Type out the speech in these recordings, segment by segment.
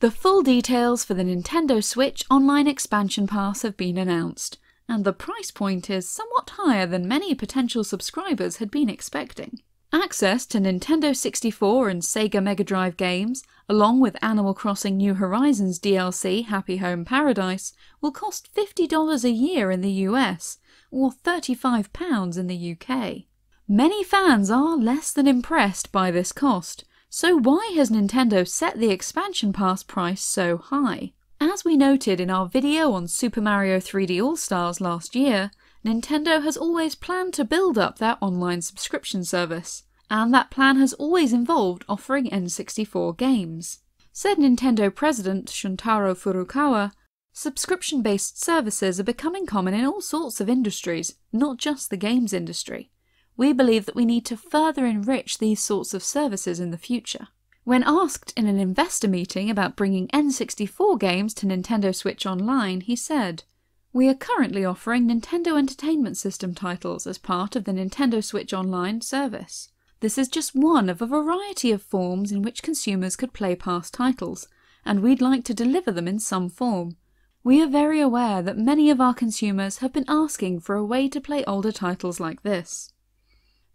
The full details for the Nintendo Switch Online Expansion Pass have been announced, and the price point is somewhat higher than many potential subscribers had been expecting. Access to Nintendo 64 and Sega Mega Drive games, along with Animal Crossing New Horizons DLC Happy Home Paradise, will cost $50 a year in the US, or £35 in the UK. Many fans are less than impressed by this cost, so why has Nintendo set the expansion pass price so high? As we noted in our video on Super Mario 3D All-Stars last year, Nintendo has always planned to build up their online subscription service, and that plan has always involved offering N64 games. Said Nintendo president Shuntaro Furukawa, subscription-based services are becoming common in all sorts of industries, not just the games industry we believe that we need to further enrich these sorts of services in the future. When asked in an investor meeting about bringing N64 games to Nintendo Switch Online, he said, We are currently offering Nintendo Entertainment System titles as part of the Nintendo Switch Online service. This is just one of a variety of forms in which consumers could play past titles, and we'd like to deliver them in some form. We are very aware that many of our consumers have been asking for a way to play older titles like this.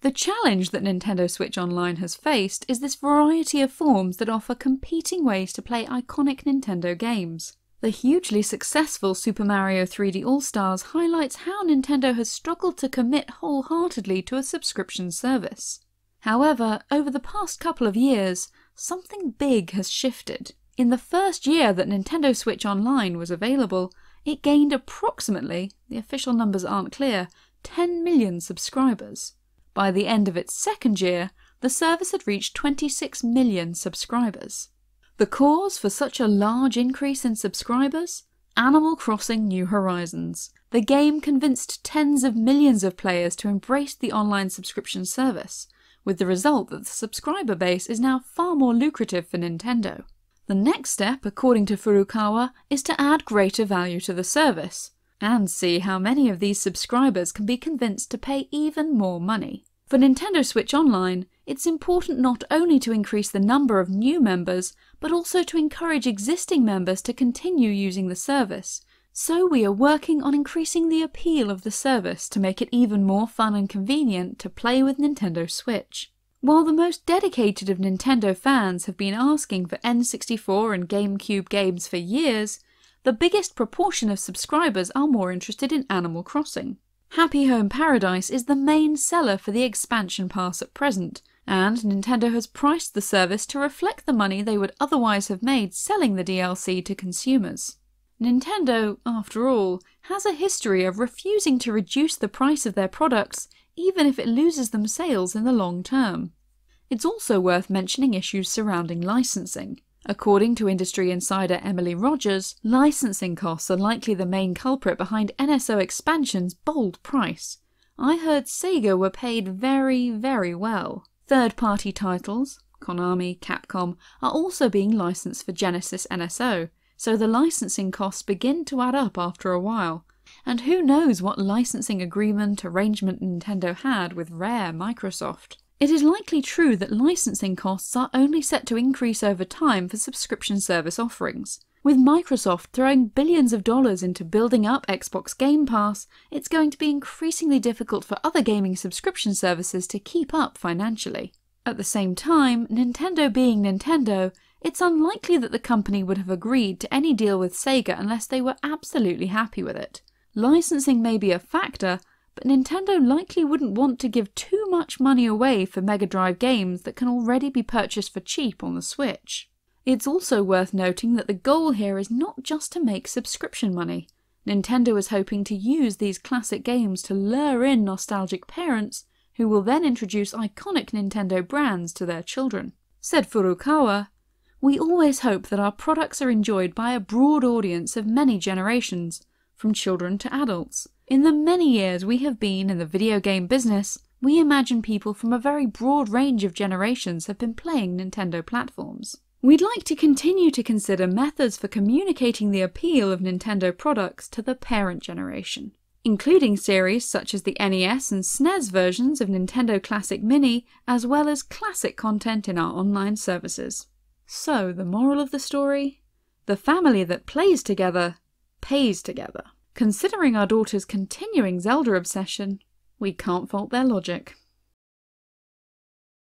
The challenge that Nintendo Switch Online has faced is this variety of forms that offer competing ways to play iconic Nintendo games. The hugely successful Super Mario 3D All-Stars highlights how Nintendo has struggled to commit wholeheartedly to a subscription service. However, over the past couple of years, something big has shifted. In the first year that Nintendo Switch Online was available, it gained approximately, the official numbers aren't clear, 10 million subscribers. By the end of its second year, the service had reached 26 million subscribers. The cause for such a large increase in subscribers? Animal Crossing New Horizons. The game convinced tens of millions of players to embrace the online subscription service, with the result that the subscriber base is now far more lucrative for Nintendo. The next step, according to Furukawa, is to add greater value to the service, and see how many of these subscribers can be convinced to pay even more money. For Nintendo Switch Online, it's important not only to increase the number of new members, but also to encourage existing members to continue using the service. So we are working on increasing the appeal of the service to make it even more fun and convenient to play with Nintendo Switch. While the most dedicated of Nintendo fans have been asking for N64 and GameCube games for years, the biggest proportion of subscribers are more interested in Animal Crossing. Happy Home Paradise is the main seller for the expansion pass at present, and Nintendo has priced the service to reflect the money they would otherwise have made selling the DLC to consumers. Nintendo, after all, has a history of refusing to reduce the price of their products even if it loses them sales in the long term. It's also worth mentioning issues surrounding licensing. According to industry insider Emily Rogers, licensing costs are likely the main culprit behind NSO Expansion's bold price. I heard Sega were paid very, very well. Third party titles, Konami, Capcom, are also being licensed for Genesis NSO, so the licensing costs begin to add up after a while. And who knows what licensing agreement arrangement Nintendo had with Rare Microsoft. It is likely true that licensing costs are only set to increase over time for subscription service offerings. With Microsoft throwing billions of dollars into building up Xbox Game Pass, it's going to be increasingly difficult for other gaming subscription services to keep up financially. At the same time, Nintendo being Nintendo, it's unlikely that the company would have agreed to any deal with Sega unless they were absolutely happy with it. Licensing may be a factor, but Nintendo likely wouldn't want to give too much money away for Mega Drive games that can already be purchased for cheap on the Switch. It's also worth noting that the goal here is not just to make subscription money. Nintendo is hoping to use these classic games to lure in nostalgic parents who will then introduce iconic Nintendo brands to their children. Said Furukawa, We always hope that our products are enjoyed by a broad audience of many generations, from children to adults. In the many years we have been in the video game business, we imagine people from a very broad range of generations have been playing Nintendo platforms. We'd like to continue to consider methods for communicating the appeal of Nintendo products to the parent generation, including series such as the NES and SNES versions of Nintendo Classic Mini, as well as classic content in our online services. So, the moral of the story? The family that plays together pays together. Considering our daughter's continuing Zelda obsession, we can't fault their logic.